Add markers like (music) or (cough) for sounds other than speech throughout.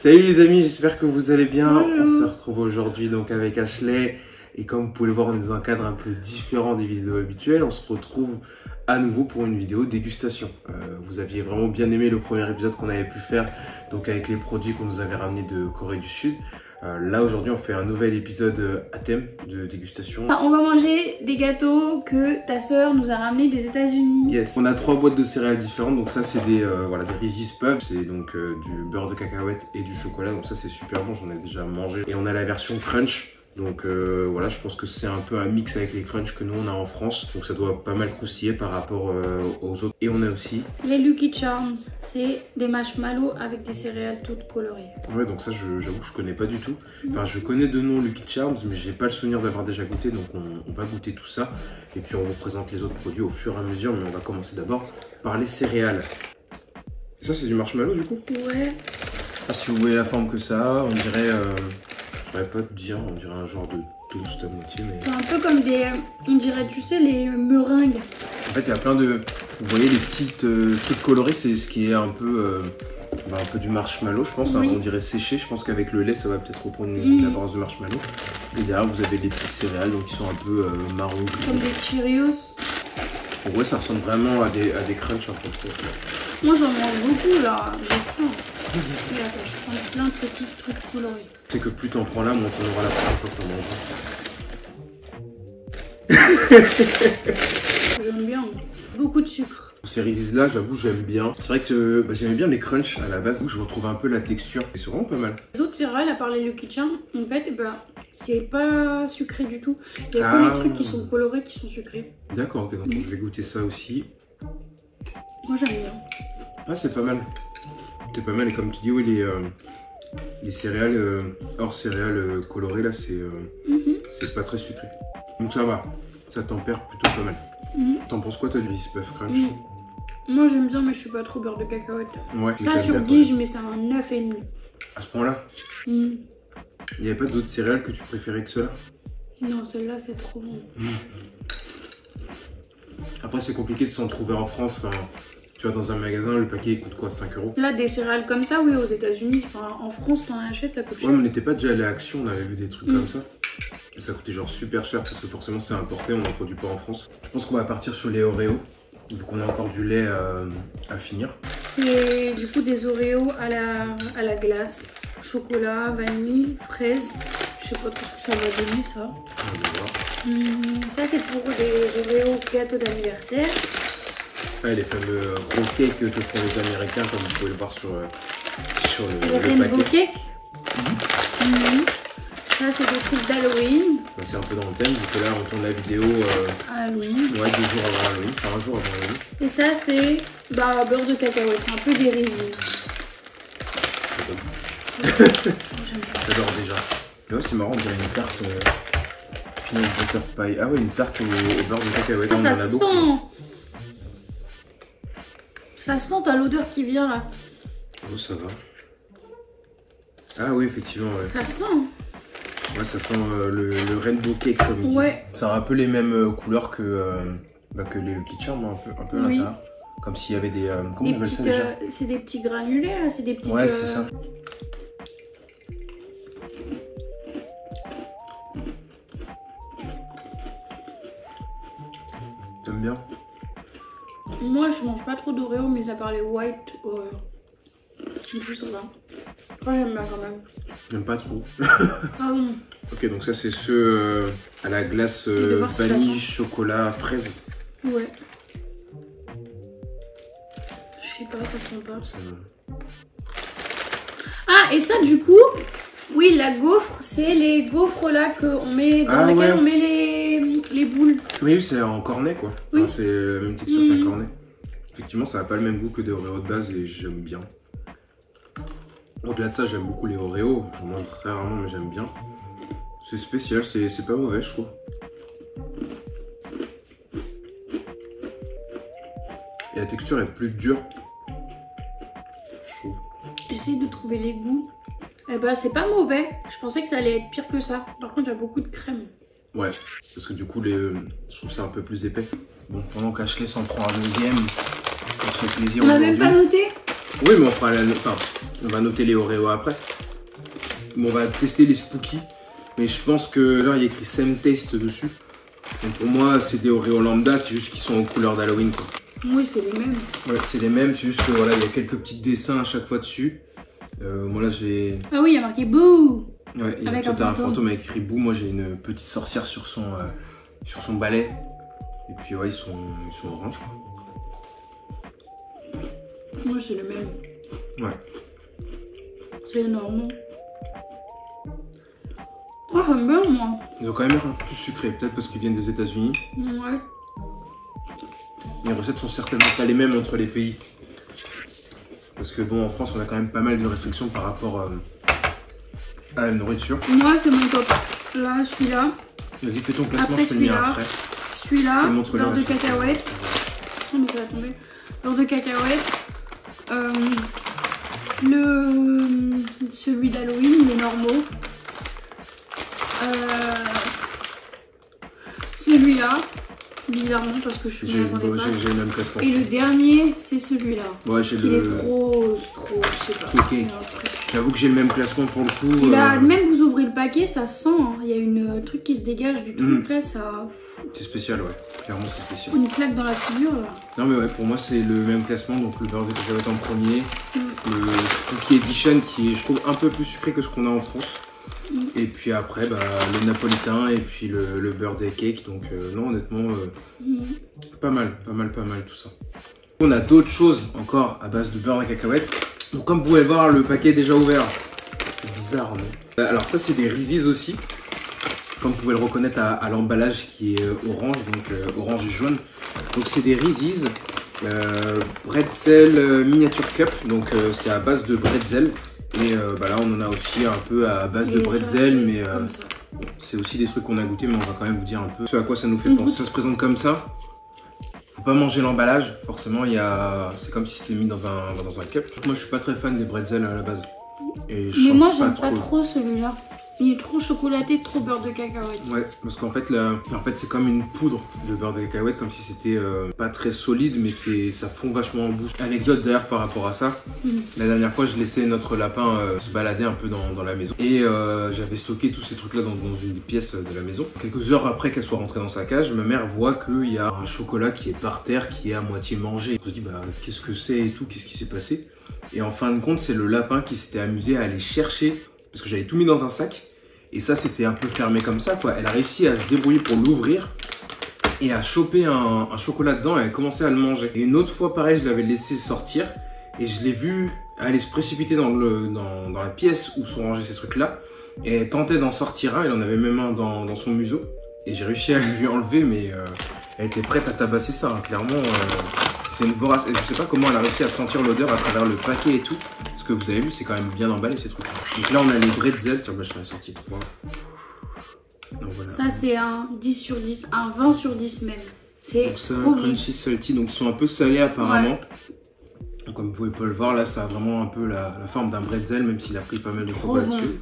Salut les amis, j'espère que vous allez bien. On se retrouve aujourd'hui donc avec Ashley. Et comme vous pouvez le voir, on est dans un cadre un peu différent des vidéos habituelles. On se retrouve à nouveau pour une vidéo dégustation. Euh, vous aviez vraiment bien aimé le premier épisode qu'on avait pu faire, donc avec les produits qu'on nous avait ramenés de Corée du Sud. Euh, là aujourd'hui, on fait un nouvel épisode euh, à thème de dégustation. Ah, On va manger des gâteaux que ta sœur nous a ramenés des États-Unis. Yes. On a trois boîtes de céréales différentes. Donc ça c'est des euh, voilà des Reese's Puffs, c'est donc euh, du beurre de cacahuète et du chocolat. Donc ça c'est super bon, j'en ai déjà mangé. Et on a la version crunch. Donc euh, voilà, je pense que c'est un peu un mix avec les crunch que nous on a en France. Donc ça doit pas mal croustiller par rapport euh, aux autres. Et on a aussi Les Lucky Charms, c'est des marshmallows avec des céréales toutes colorées. ouais donc ça j'avoue que je connais pas du tout. Enfin je connais de nom Lucky Charms mais j'ai pas le souvenir d'avoir déjà goûté. Donc on, on va goûter tout ça. Et puis on vous présente les autres produits au fur et à mesure. Mais on va commencer d'abord par les céréales. Et ça c'est du marshmallow du coup? Ouais. Si vous voyez la forme que ça a, on dirait. Euh, je saurais pas te dire, on dirait un genre de toast à moitié, mais. C'est un peu comme des. On dirait, tu sais, les meringues. En fait, il y a plein de. Vous voyez les petites euh, trucs colorés, c'est ce qui est un peu. euh, bah, un peu du marshmallow, je pense. hein, on dirait séché. Je pense qu'avec le lait, ça va peut-être reprendre une Mm. l'apparence de marshmallow. Et derrière, vous avez des petites céréales, donc qui sont un peu euh, marron. Comme des Cheerios. Vrai, ça ressemble vraiment à des, à des crunchs un peu. Moi j'en mange beaucoup là, j'ai faim. Attends, je prends plein de petits trucs colorés. C'est que plus t'en prends là, moins t'en auras la prochaine fois que t'en mangeras. J'aime bien. Beaucoup de sucre. Ces Reese's là, j'avoue, j'aime bien. C'est vrai que bah, j'aimais bien les crunchs à la base, donc je retrouve un peu la texture. C'est vraiment pas mal. Les autres céréales, à part les Lucky Charms, en fait, bah, c'est pas sucré du tout. Il y a Ah. que les trucs qui sont colorés qui sont sucrés. D'accord, ok, donc je vais goûter ça aussi. Moi j'aime bien. Ah, c'est pas mal. C'est pas mal, et comme tu dis, oui, les, euh, les céréales, euh, hors céréales euh, colorées, là, c'est Mhm, c'est pas très sucré. Donc ça va, ça tempère plutôt pas mal. Mhm. T'en penses quoi, toi, du Puff Crunch Mm. Moi j'aime bien, mais je suis pas trop beurre de cacahuète. Ouais, Ça sur bien, 10, quoi. je mets ça un 9,5. À ce point-là, Mm. il n'y avait pas d'autres céréales que tu préférais que cela Non, celle-là c'est trop bon. Après, c'est compliqué de s'en trouver en France. Enfin, tu vas dans un magasin, le paquet il coûte quoi 5 euros Là, des céréales comme ça, oui, aux États-Unis. Enfin, en France, t'en achètes, ça coûte cher. Ouais, mais on n'était pas déjà allé à Action, on avait vu des trucs Mm. comme ça. Ça coûtait genre super cher parce que forcément c'est importé, on n'en produit pas en France. Je pense qu'on va partir sur les Oreos, vu qu'on a encore du lait euh, à finir. C'est du coup des Oreos à la, à la glace. Chocolat, vanille, fraise. Je sais pas trop ce que ça va donner ça. On va voir. Hum, ça c'est pour des Oreos gâteaux d'anniversaire. Ah, les fameux gros cakes que font les Américains, comme vous pouvez le voir sur, euh, sur le, le paquet. cake. Mhm. Ça c'est des trucs d'Halloween. Bah, c'est un peu dans le thème, vu que là on tourne la vidéo euh, Halloween. ouais, deux jours avant Halloween, enfin un jour avant Halloween. Et ça c'est bah, beurre de cacahuète. C'est un peu des résines. (laughs) J'adore déjà. Mais ouais, c'est marrant, on dirait une tarte euh, peanut butter pie. Ah ouais, une tarte au, au beurre de cacahuète. Ah, ça sent Ça sent à l'odeur qui vient là. Oh, ça va. Ah oui, effectivement, ouais. Ça sent. Ouais, ça sent euh, le, le rainbow cake comme ils disent. Ouais. Ça a un peu les mêmes euh, couleurs que, euh, bah, que les Lucky Charms, un peu, un peu à Oui. l'intérieur. Comme s'il y avait des... euh, comment Des on appelle ça déjà c'est des petits granulés là, c'est des petites. Ouais, c'est ça. T'aimes bien? Moi je mange pas trop d'Oreo, mais à part les white Oreo. Du coup ça va. Moi j'aime bien quand même. J'aime pas trop. Ah bon Ok, donc ça c'est ceux euh, à la glace euh, vanille, chocolat, fraise. Ouais. Je sais pas, ça sent pas. Ça, Ah, et ça du coup, oui, la gaufre, c'est les gaufres là qu'on met, dans Ah, lesquelles ouais. on met les, les boules. Oui, c'est en cornet quoi. Oui. Enfin, c'est la même texture Mhm. qu'un cornet. Effectivement, ça n'a pas le même goût que des Oreos de base et j'aime bien. Au-delà de ça, j'aime beaucoup les Oreos. J'en mange très rarement, mais j'aime bien. C'est spécial, c'est pas mauvais, je trouve. Et la texture est plus dure. Je trouve. J'essaie de trouver les goûts. Eh ben, c'est pas mauvais. Je pensais que ça allait être pire que ça. Par contre, il y a beaucoup de crème. Ouais, parce que du coup, les, je trouve ça un peu plus épais. Bon, pendant qu'Ashley s'en prend un deuxième, on se fait plaisir On a même pas noté Oui, mais on fera la... Enfin, on va noter les Oreo après. Bon, on va tester les Spooky. Mais je pense que là, il y a écrit Same Taste dessus. Donc pour moi, c'est des Oreo lambda, c'est juste qu'ils sont aux couleurs d'Halloween, quoi. Oui, c'est les mêmes. Ouais, c'est les mêmes, c'est juste que voilà, il y a quelques petits dessins à chaque fois dessus. Euh, moi là, j'ai. Ah oui, il y a marqué bouh Ouais, il y a Avec toi, un fantôme. fantôme avec Ribou. Moi, j'ai une petite sorcière sur son, euh, sur son balai. Et puis, ouais, ils sont, ils sont orange, quoi. Moi, c'est le même. Ouais. C'est énorme. Oh, j'aime bien, moi. Ils ont quand même l'air un peu plus sucrés, peut-être parce qu'ils viennent des États-Unis. Ouais. Les recettes sont certainement pas les mêmes entre les pays. Parce que bon, en France, on a quand même pas mal de restrictions par rapport euh, à la nourriture. Moi, c'est mon top. Là, celui-là. Vas-y, fais ton classement, Après je mien celui-là. après. Celui-là. Beurre de cacahuète. Non, mais ça va tomber. Beurre de cacahuète. Euh, le... Celui d'Halloween, les normaux. Euh, Celui-là. Bizarrement, parce que je ne m'attendais pas. j'ai- le même classement. Et le dernier, c'est celui-là. Ouais, j'ai Qu'il est le. trop, trop, je sais pas. Trop cake. Il y a un truc. J'avoue que j'ai le même classement pour le coup. Il a, euh, même vous ouvrez le paquet, ça sent. hein. Il y a une euh, truc qui se dégage du truc Mm. là, ça. C'est spécial, ouais. Clairement, c'est spécial. Une claque dans la figure là. Non, mais ouais, pour moi, c'est le même classement. Donc, le beurre de cacahuète en premier. Mm. Le Spooky Edition qui est, je trouve, un peu plus sucré que ce qu'on a en France. Et puis après, bah, le napolitain et puis le, le birthday cake. Donc, euh, non, honnêtement, euh, pas mal, pas mal, pas mal tout ça. On a d'autres choses encore à base de beurre de cacahuète. Donc, comme vous pouvez voir, le paquet est déjà ouvert. C'est bizarre, non? Alors, ça, c'est des Reese's aussi. Comme vous pouvez le reconnaître à, l'emballage qui est euh, orange, donc euh, orange et jaune. Donc, c'est des Reese's euh, Bretzel euh, Miniature Cup. Donc, euh, c'est à base de bretzel. Et euh, bah là, on en a aussi un peu à base de bretzel, mais euh, c'est aussi des trucs qu'on a goûté, mais on va quand même vous dire un peu ce à quoi ça nous fait Mhm. penser. Ça se présente comme ça. Faut pas manger l'emballage, forcément, il y a... c'est comme si c'était mis dans un, dans un cup. Moi, je suis pas très fan des bretzels à la base. Et je Mais moi j'aime pas trop. trop celui-là. Il est trop chocolaté, trop beurre de cacahuète. Ouais, parce qu'en fait, là, en fait, c'est comme une poudre de beurre de cacahuète, comme si c'était euh, pas très solide, mais ça fond vachement en bouche. Anecdote d'ailleurs par rapport à ça. Mhm. La dernière fois, je laissais notre lapin euh, se balader un peu dans, dans la maison. Et euh, j'avais stocké tous ces trucs-là dans, dans une des pièces de la maison. Quelques heures après qu'elle soit rentrée dans sa cage, ma mère voit qu'il y a un chocolat qui est par terre, qui est à moitié mangé. On se dit, bah, qu'est-ce que c'est et tout, qu'est-ce qui s'est passé? Et en fin de compte, c'est le lapin qui s'était amusé à aller chercher, parce que j'avais tout mis dans un sac. Et ça, c'était un peu fermé comme ça, quoi. Elle a réussi à se débrouiller pour l'ouvrir et à choper un, chocolat dedans et elle a commencé à le manger. Et une autre fois, pareil, je l'avais laissé sortir et je l'ai vu aller se précipiter dans, la pièce où sont rangés ces trucs-là. Et elle tentait d'en sortir un, elle en avait même un dans, dans son museau. Et j'ai réussi à lui enlever, mais euh, elle était prête à tabasser ça, hein. clairement. euh, c'est une vorace. Et je sais pas comment elle a réussi à sentir l'odeur à travers le paquet et tout. Que vous avez vu, c'est quand même bien emballé ces trucs. Donc là, on a les bretzels. Tiens, bah, je t'en ai sorti trois. Donc voilà. Ça c'est un 10 sur 10, un 20 sur 10 même. C'est trop bon. crunchy salty, donc ils sont un peu salés apparemment. Donc comme vous pouvez pas le voir, là ça a vraiment un peu la, la forme d'un bretzel, même s'il a pris pas mal de chocolat bon. dessus.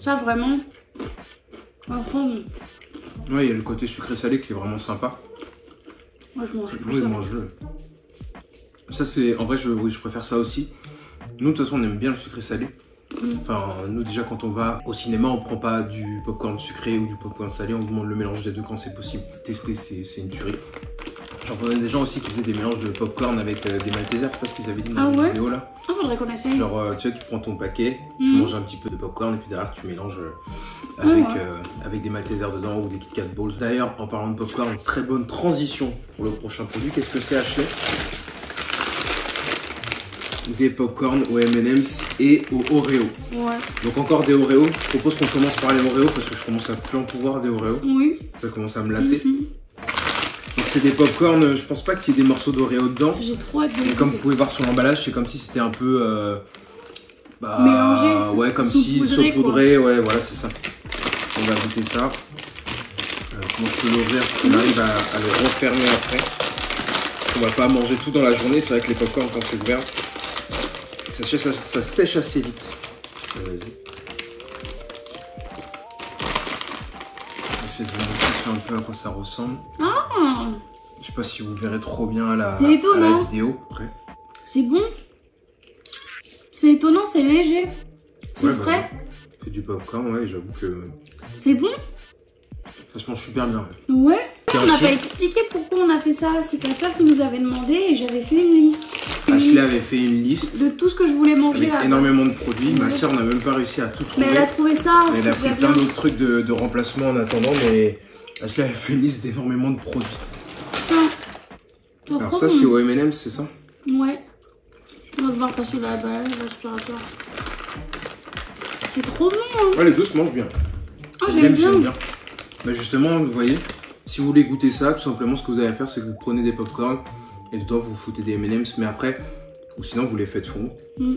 Ça vraiment. Bon. Ouais, il y a le côté sucré salé qui est vraiment sympa. Moi je mange plus Oui, mange-le. Ça c'est, en vrai, je, oui, je préfère ça aussi. Nous de toute façon, on aime bien le sucré salé. Enfin, nous déjà quand on va au cinéma, on prend pas du popcorn sucré ou du popcorn salé, on demande le mélange des deux quand c'est possible. Tester, c'est une tuerie. J'entendais des gens aussi qui faisaient des mélanges de popcorn avec euh, des maltesers, je sais pas ce qu'ils avaient dit dans Ah la ouais vidéo là. Ah, faudrait qu'on essaye. Genre, euh, tu sais, tu prends ton paquet, tu Mhm. manges un petit peu de popcorn et puis derrière tu mélanges euh, avec, Ouais. avec des maltesers dedans ou des Kit Kat Balls. D'ailleurs, en parlant de popcorn, très bonne transition pour le prochain produit. Qu'est-ce que c'est, Ashley? Des popcorn aux M&M's et aux Oreo. Ouais. Donc encore des Oreo. Je propose qu'on commence par les Oreo parce que je commence à plus en pouvoir des Oreo. Oui. Ça commence à me lasser. Mhm. Donc c'est des popcorn, euh, je pense pas qu'il y ait des morceaux d'Oreo dedans. J'ai trop hâte de Et comme vous pouvez voir sur l'emballage, c'est comme si c'était un peu. euh, bah, Mélangé, Ouais, comme si saupoudré, ouais, voilà, c'est ça. On va goûter ça. Euh, comment je peux l'ouvrir pour qu'on arrive à, à le refermer après On va pas manger tout dans la journée, c'est vrai que les popcorn, quand c'est ouvert, ça, sèche- ça- ça sèche assez vite. Vas-y. De vous montrer un peu à quoi ça ressemble. Ah, Je sais pas si vous verrez trop bien à la, C'est étonnant. à la vidéo. C'est bon. C'est étonnant, c'est léger. C'est Ouais, bah, frais. Fait du popcorn, ouais, j'avoue que C'est bon. ça se mange super bien. Ouais. Tiens, On n'a pas expliqué pourquoi on a fait ça. C'est ta soeur qui nous avait demandé et j'avais fait une liste. Ashley avait fait une liste de tout ce que je voulais manger avec là. énormément de produits. Ma soeur n'a même pas réussi à tout Mais trouver. elle a trouvé ça. Elle a pris plein d'autres trucs de, de remplacement en attendant, mais Ashley avait fait une liste d'énormément de produits. Alors ça, c'est au M&M's, c'est ça? Ouais. On va devoir passer la balade, l'aspirateur. C'est trop bon. hein. Ouais, les deux se mangent bien. Ah, j'aime bien. j'aime bien. Bah justement, vous voyez, si vous voulez goûter ça, tout simplement, ce que vous allez faire, c'est que vous prenez des popcorn et dedans, vous foutez des M&M's, mais après, ou sinon, vous les faites fondre. Mm.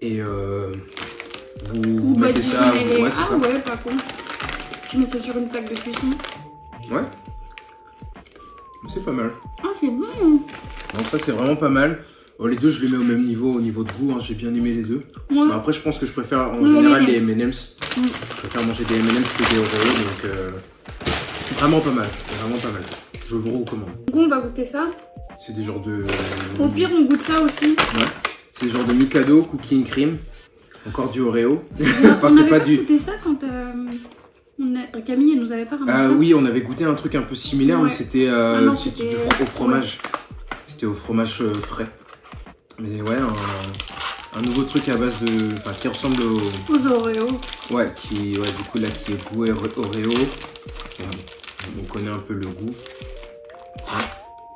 Et euh, vous, Vous vous mettez ça... badigeonnez les- Ouais, Ah ça. ouais, pas con. Je mets ça sur une plaque de cuisson. Ouais. C'est pas mal. Ah, c'est bon. Donc ça, c'est vraiment pas mal. Oh, les deux, je les mets au même niveau, au niveau de goût. hein, J'ai bien aimé les deux. Ouais. Bah, après, je pense que je préfère en général les M&M's. M&M's. Mm. Je préfère manger des M&M's que des Oreos, donc euh, vraiment pas mal, vraiment pas mal. Je vous recommande. Du coup, on va goûter ça. C'est des genres de, Au pire, on goûte ça aussi. ouais, c'est des genres de Mikado, cookie and cream, encore du Oreo. on (laughs) enfin, c'est avait pas pas du. goûté ça quand euh, on a- Camille elle nous avait pas ramené Ah ça. oui, on avait goûté un truc un peu similaire, Ouais. mais c'était euh, Ah c'était du au fromage. C'était au fromage euh, frais. Mais ouais, un, un nouveau truc à base de, enfin, qui ressemble au, Aux Oreos. Ouais, qui, ouais, du coup, là, qui est goût Ore- Oreo. Et on connaît un peu le goût.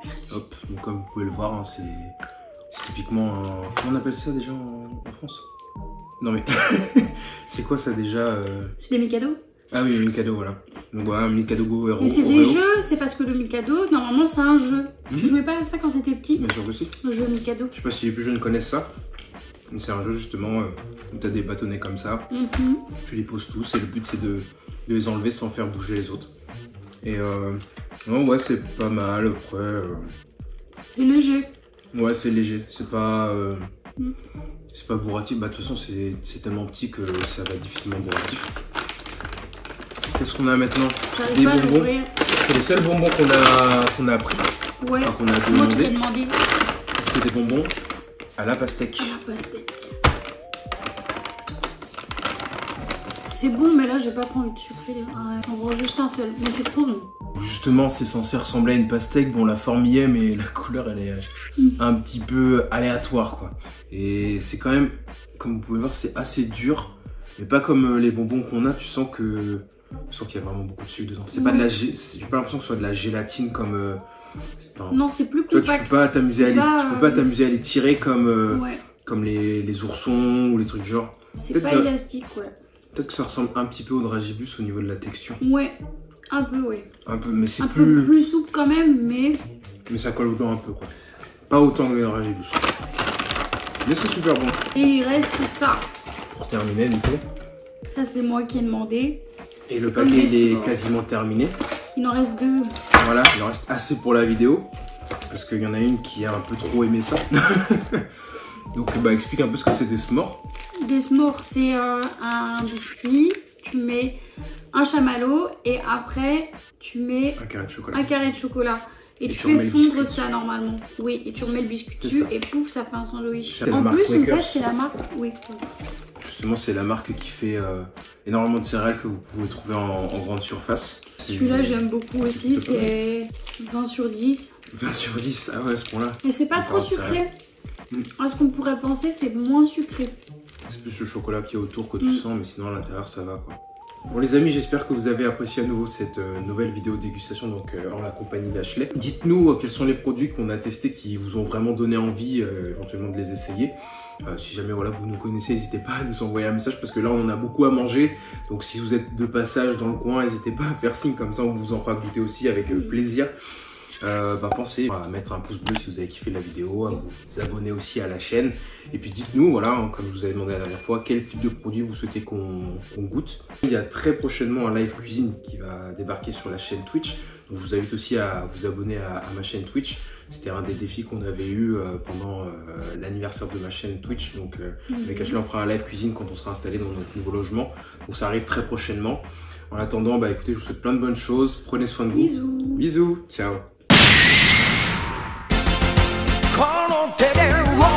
Merci. Hop, donc comme vous pouvez le voir, hein, c'est typiquement un... Comment on appelle ça déjà en, en France? Non mais, (laughs) c'est quoi ça déjà euh? C'est des Mikado? Ah oui, Mikado, voilà. Donc voilà, Mikado Go Oreo. Mais c'est des jeux, c'est parce que le Mikado, normalement, c'est un jeu. Tu jouais pas à ça quand t'étais petit Bien sûr que si. Le jeu Mikado. Je sais pas si les plus jeunes connaissent ça. Mais C'est un jeu justement euh, où t'as des bâtonnets comme ça. Mhm. tu les poses tous et le but c'est de, de les enlever sans faire bouger les autres. Et euh, non, ouais, c'est pas mal. Après, euh, C'est léger. ouais, c'est léger. C'est pas, euh, Mm. c'est pas bourratif. Bah, de toute façon, c'est tellement petit que ça va être difficilement bourratif. Qu'est-ce qu'on a maintenant? Des bonbons. C'est les seuls bonbons qu'on a, qu'on a pris, Ouais. enfin, qu'on a demandé. demandé C'est des bonbons à la pastèque. à la pastèque. C'est bon, mais là, j'ai pas trop envie de sucrer. les- Ah prend juste un seul. Mais c'est trop bon. Justement, c'est censé ressembler à une pastèque. Bon, la forme y est, mais (laughs) la couleur, elle est Mm. un petit peu aléatoire, quoi. Et c'est quand même, comme vous pouvez voir, c'est assez dur. Mais pas comme euh, les bonbons qu'on a, tu sens que. Tu sens qu'il y a vraiment beaucoup de sucre dedans. C'est pas de la. J'ai pas l'impression que ce soit de la gélatine comme. euh, Non, c'est plus Tu vois, tu compact. peux pas t'amuser à les, pas, tu peux pas euh, t'amuser à les tirer comme, euh, Ouais. comme les, les oursons ou les trucs du genre. C'est pas élastique, ouais. Peut-être que ça ressemble un petit peu au dragibus au niveau de la texture. Ouais. Un peu, ouais. Un peu, mais c'est Un plus. peu plus souple quand même, mais Mais ça colle dents un peu, quoi. Pas autant que le dragibus. Mais c'est super bon. Et il reste ça. Pour terminer, du coup. Ça, c'est moi qui ai demandé. Et le paquet, il est quasiment terminé. Il en reste deux. Voilà, il en reste assez pour la vidéo. Parce qu'il y en a une qui a un peu trop aimé ça. (laughs) Donc, bah, explique un peu ce que c'est des s'mores. Des s'mores, c'est euh, un biscuit. Tu mets un chamallow et après, tu mets Un carré de chocolat. un carré de chocolat. Et, Et tu, tu fais fondre biscuit ça normalement. Oui, et tu remets le biscuit dessus et pouf, ça fait un sandwich. En plus, une Quakers. pêche, c'est la marque. Oui. Justement, c'est la marque qui fait euh, énormément de céréales que vous pouvez trouver en, en grande surface. Celui-là, j'aime beaucoup aussi. C'est 20 sur 10. 20 sur 10, ah ouais, à ce point-là. Et c'est pas On trop sucré. Mm. À ce qu'on pourrait penser, c'est moins sucré. C'est plus le chocolat qui est autour que tu Mm. sens, mais sinon à l'intérieur ça va quoi. Bon les amis, j'espère que vous avez apprécié à nouveau cette euh, nouvelle vidéo dégustation donc euh, en la compagnie d'Ashley. Dites-nous euh, quels sont les produits qu'on a testés qui vous ont vraiment donné envie euh, éventuellement de les essayer. Si jamais voilà vous nous connaissez, n'hésitez pas à nous envoyer un message parce que là on en a beaucoup à manger. Donc si vous êtes de passage dans le coin, n'hésitez pas à faire signe comme ça on vous en fera goûter aussi avec plaisir. Euh, bah, pensez à mettre un pouce bleu si vous avez kiffé la vidéo, à vous abonner aussi à la chaîne. Et puis dites-nous, voilà, hein, comme je vous avais demandé la dernière fois, quel type de produit vous souhaitez qu'on goûte. Il y a très prochainement un live cuisine qui va débarquer sur la chaîne Twitch. Donc je vous invite aussi à vous abonner à, à ma chaîne Twitch. C'était un des défis qu'on avait eu euh, pendant euh, l'anniversaire de ma chaîne Twitch. Donc euh, avec Ashley, on fera un live cuisine quand on sera installé dans notre nouveau logement. Donc ça arrive très prochainement. En attendant, bah écoutez, je vous souhaite plein de bonnes choses. Prenez soin de vous. Bisous. Bisous. Ciao. Call on Teddy Roll.